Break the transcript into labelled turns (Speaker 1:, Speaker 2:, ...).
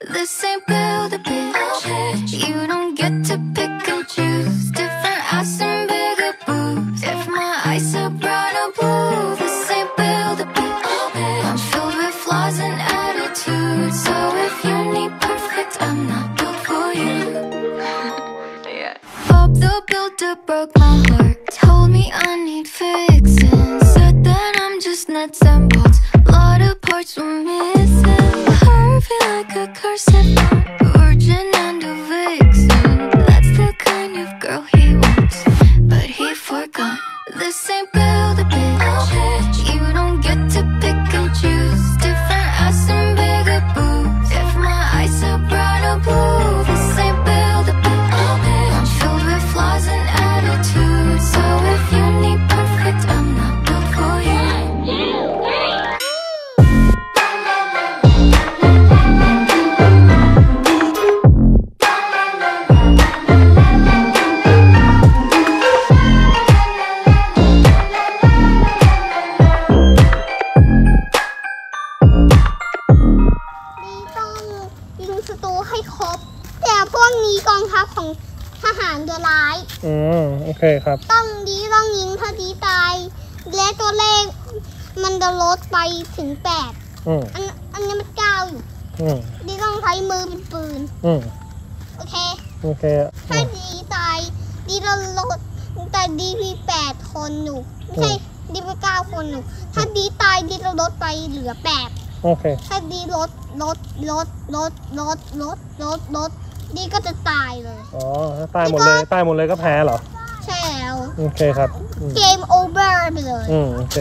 Speaker 1: This ain't build a bitch. You don't get to pick and choose. Different ass and bigger boobs. If my eyes are brown or blue, this ain't build a bitch. I'm filled with flaws and attitudes. So if you need perfect, I'm not built for you. yeah. Bob the Builder broke my heart. Told me I need fixing. Said that I'm just nuts and bolts. Lot of parts were missing.
Speaker 2: ให้ครบ แต่พวกนี้กองทัพของทหารตัวร้าย
Speaker 3: อืมโอเคครับ
Speaker 2: ต้องดีต้องยิงถ้าดีตาย และตัวเลขมันจะลดไปถึงแปด
Speaker 3: อืม
Speaker 2: อันอันนี้มันเก้าอยู่
Speaker 3: อืม
Speaker 2: ดีต้องใช้มือเป็นปืน
Speaker 3: อืม
Speaker 2: โอเค
Speaker 3: โอเค
Speaker 2: ถ้าดีตายดีเราลดแต่ดีมีแปดคนอยู่ไม่ใช่ดีมีเก้าคนอยู่ถ้าดีตายดีเราลดไปเหลือแปด
Speaker 3: โอเค
Speaker 2: ถ้าดีลดลดลดลดลดลดลดลดดีก็จะตายเลย
Speaker 3: อ๋อถ้าตายหมดเลยตายหมดเลยก็แพ้เหรอ
Speaker 2: ใช่แล้ว
Speaker 3: โอเคครับอืม
Speaker 2: เกมโอเวอร์ไปเลย
Speaker 3: อืมโอเค